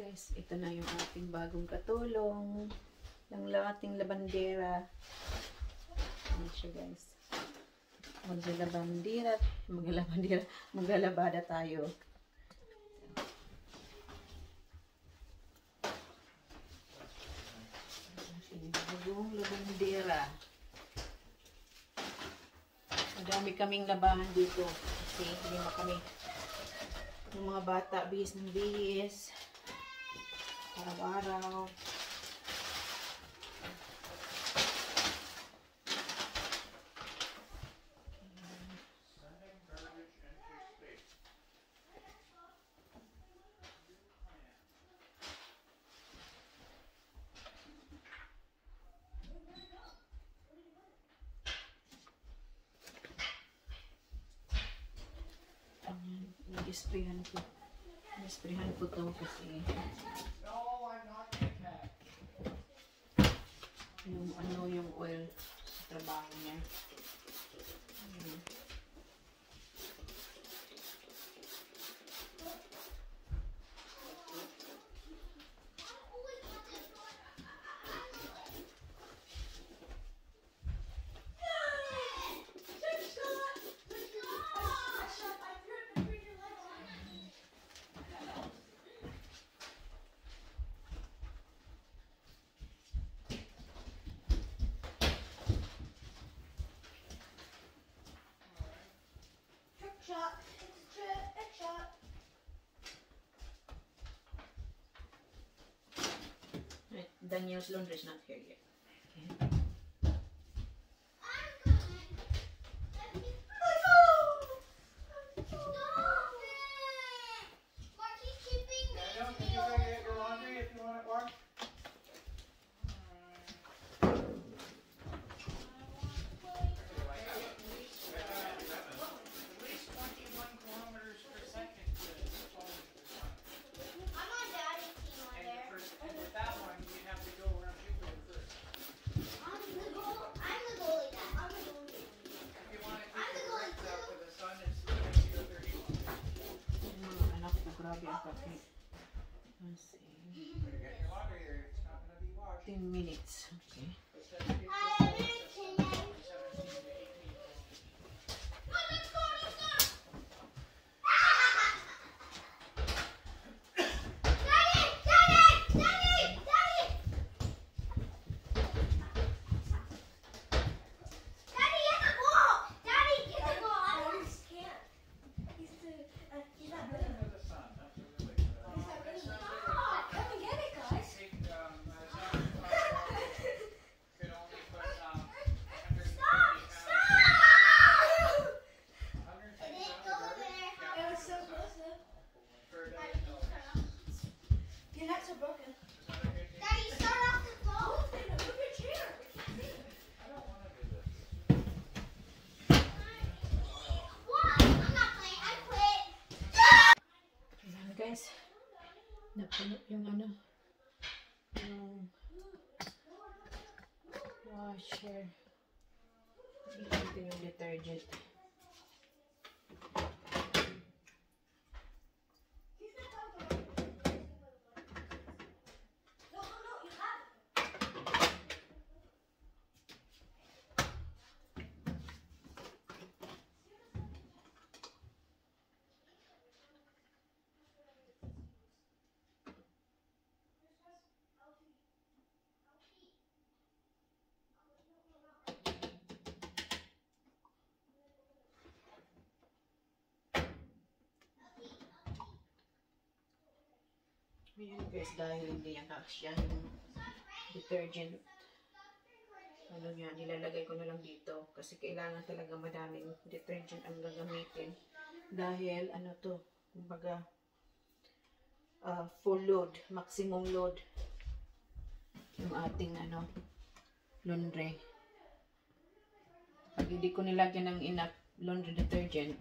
guys, ito na yung ating bagong katulong. Yung ating labandera. Ano siya guys. Maglalabandira. Maglalabandira. Maglalabada tayo. Ating bagong labandera. Madami kaming labahan dito. Kasi lima kami. Yung mga bata, bihis ng bihis. Araw-araw. Ayan, nag-sprayan ko. Nag-sprayan ko to kasi ano yung oil sa trabaho niya. Ayan. Daniel's laundry is not here yet. minutes. Yung ano. Yung washer. Ito yung detergent. No, no, no. You have it. Ayan guys, dahil hindi yan kakasya yung detergent. Ano yan, nilalagay ko na lang dito. Kasi kailangan talaga madaming detergent ang gagamitin. Dahil ano to, kumbaga, ah, full load, maximum load. Yung ating ano, laundry. Pag hindi ko nilagyan ng enough laundry detergent,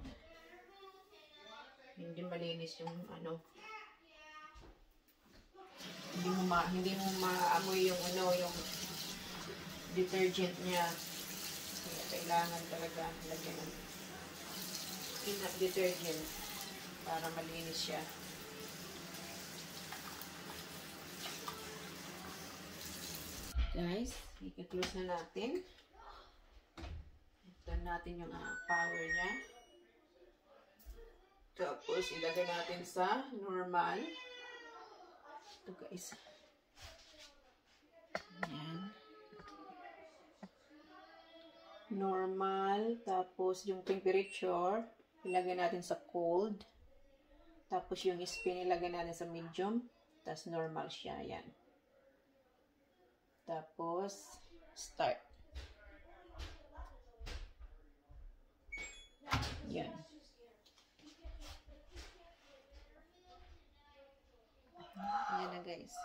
hindi malinis yung ano, hindi mo ma hindi mo maamoy yung ano, yung detergent niya. Kaya kailangan talaga lagyan ng peanut detergent para malinis siya. Guys, i-close na natin. Ito natin yung uh, power niya. Tapos, ilagay natin sa normal. Normal. Ito guys. Ayan. Normal. Tapos, yung temperature, ilagay natin sa cold. Tapos, yung spin, ilagay natin sa medium. Tapos, normal siya. Ayan. Tapos, start. Ayan na guys.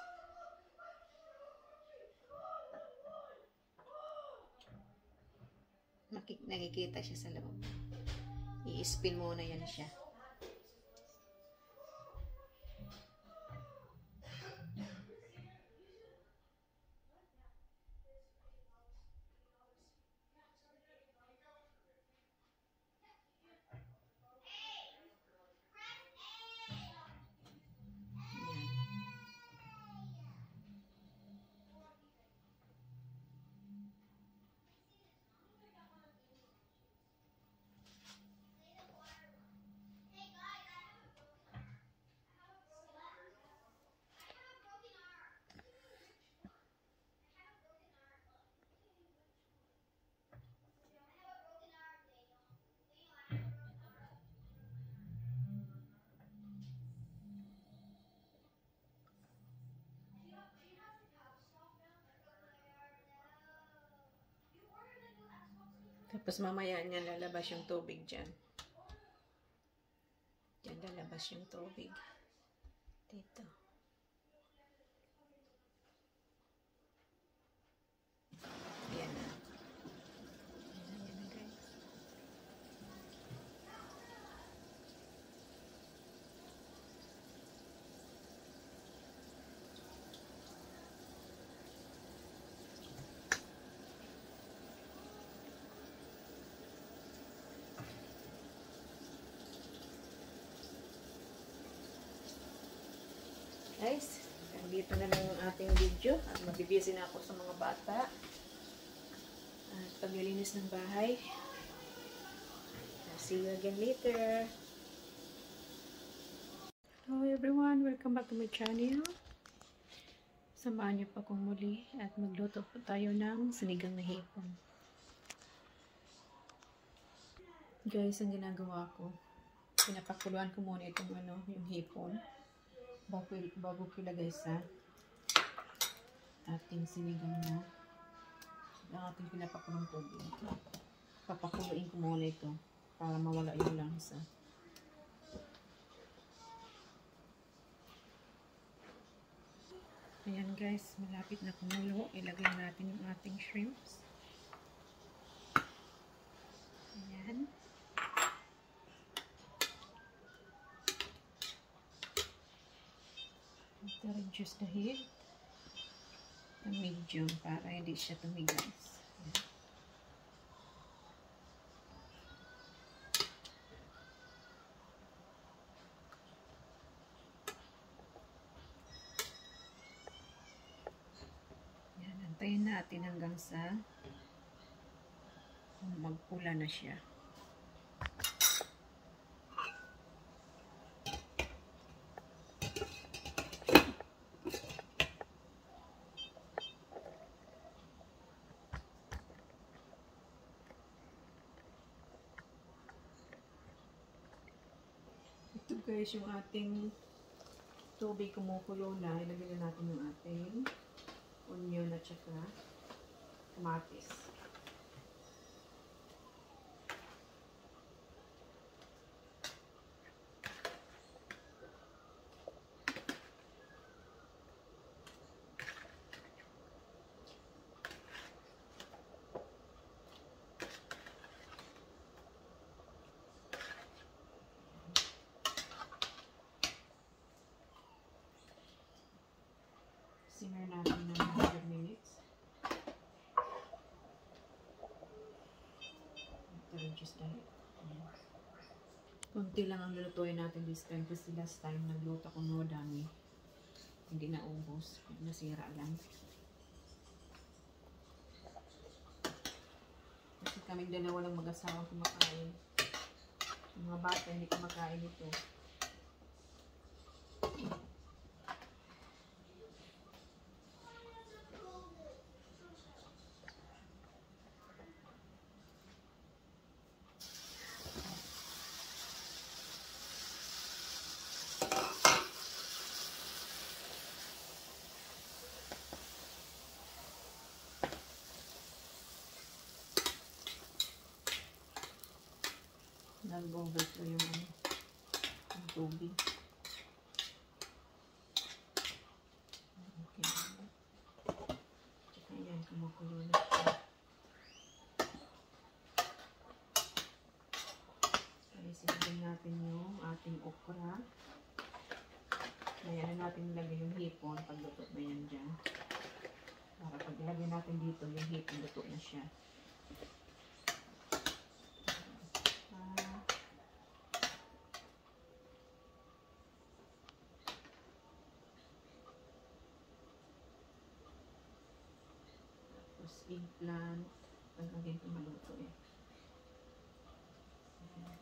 Makik nakikita siya sa loob. I-spin muna yan siya. Tapos mamaya niya lalabas yung tubig dyan. Dyan lalabas yung tubig. Dito. Guys, dito na lang yung ating video. At mabibisi na ako sa mga bata. At paglilinis ng bahay. See you again later. Hello everyone, welcome back to my channel. Samahan niyo pa akong muli at magluto po tayo ng sinigang na hipon. Guys, ang ginagawa ko, pinapakuluan ko muna itong ano, yung hipon bago, bago ko ilagay sa ating sinigang na ang ating pinapakulong tubig. Papakuluin ko muna ito para mawala yung langsa. Ayan guys, malapit na kumulo. Ilagay natin yung ating shrimps. Ayan. Ito reduce the heat. The medium para hindi siya tumigas. Ayan. Yan, antayin natin hanggang sa magpula na siya. Ito guys, yung ating tubig kumukulo na. Ilagay na natin yung ating onion at saka kamatis. simmer natin ng 100 minutes. After just dahil. Kunti lang ang lutuin natin this time kasi last time nagluto ko no dami. Hindi naubos. Nasira lang. Kasi kaming dalawa lang mag-asawa kumakain. Mga bata hindi kumakain ito. Nag-overflow yung ano, yung tubig. Okay. Tsaka yan, kumukulo na siya. Sinagyan natin yung ating okra. Kaya na natin ilagay yung hipon pag luto na yan dyan. Para pag ilagay natin dito, yung hipon luto na siya. Tapos eggplant. Tagal din ito maluto eh. Ayan.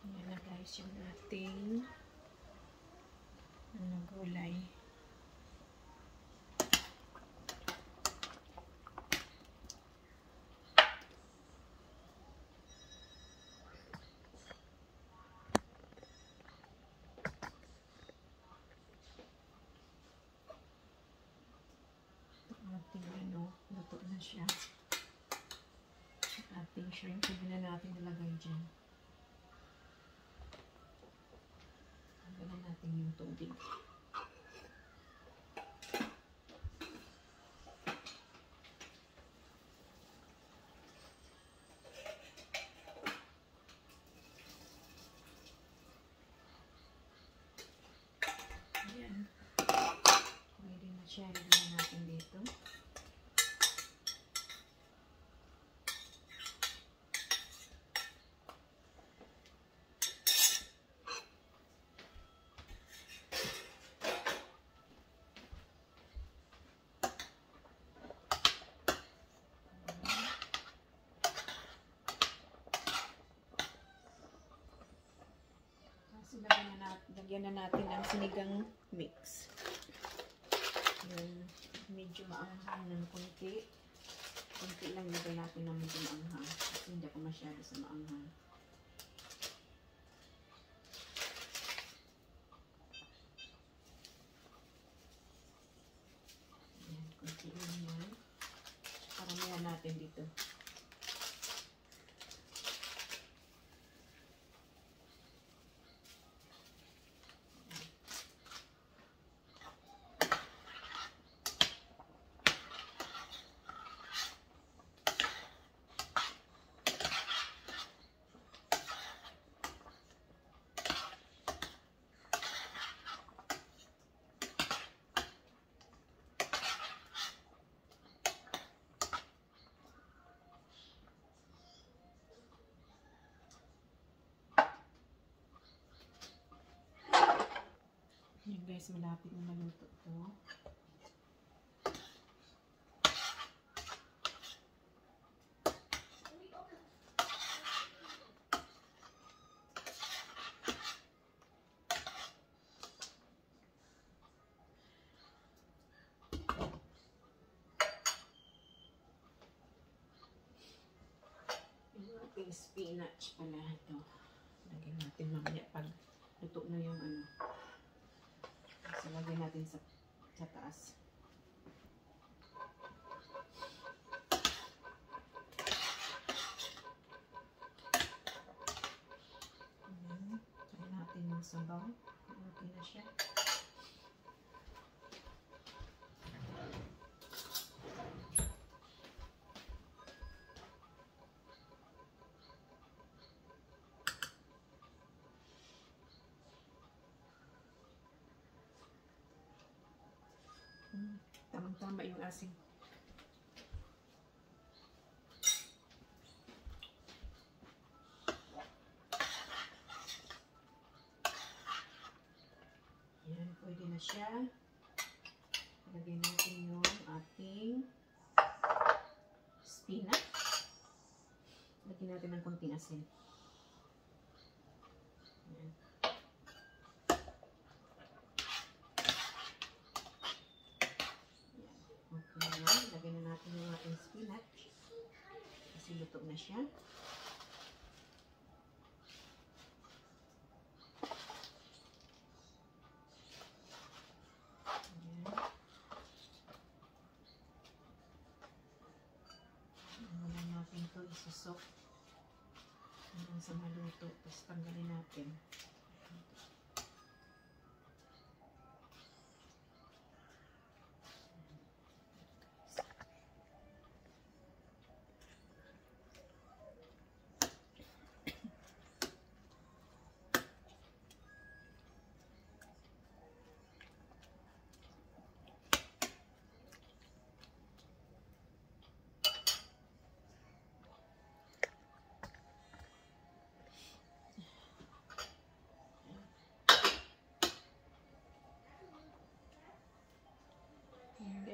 Ayan na guys yung ating ano, gulay. Ito ating ano, luto na siya. Ating shrimp, pwede na natin nilagay dyan. Tanggalan natin yung tubig. Ayan. Pwede na siya. Lagyan natin dito. Tapos lagyan na, natin, ang sinigang mix. Yung medyo maanghang ng kunti. Kunti lang lagay natin ng medyo maanghang. Kasi hindi ako masyado sa maanghang. Ayan, kunti lang yan. Paramihan natin dito. Yan guys, malapit na maluto to. Ating spinach pala ito. Lagyan natin mamaya pag luto na yung ano. So, lagyan natin sa, sa taas. Ayan. Try natin yung sabaw. Okay na siya. Tama yung asin. Yan, pwede na siya. Lagyan natin yung ating spinach. Lagyan natin ng konting asin. Yan. Yan. Okay na. Lagyan na natin yung ating spinach. Kasi luto na siya. Isusok hanggang sa maluto. Tapos tanggalin natin.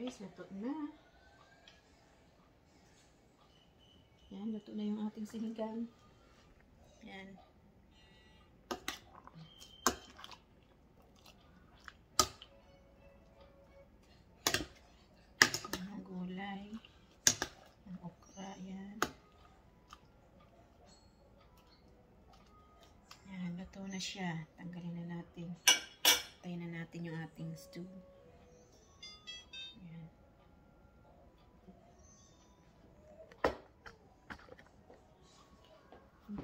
Guys, luto na. Yan, luto na yung ating sinigang. Yan. Ang. Ang okra, yan. Yan, luto na siya. Tanggalin na natin. Tayin na natin yung ating stew.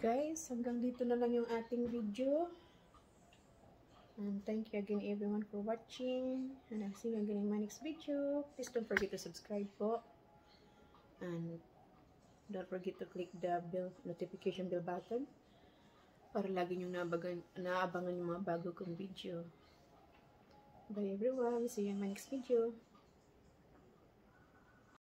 Guys, hanggang dito na lang yung ating video. And thank you again everyone for watching. And I'll see you again in my next video. Please don't forget to subscribe po. And don't forget to click the bell notification bell button para lagi nyo naabangan, naabangan yung mga bago kong video. Bye everyone. See you in my next video.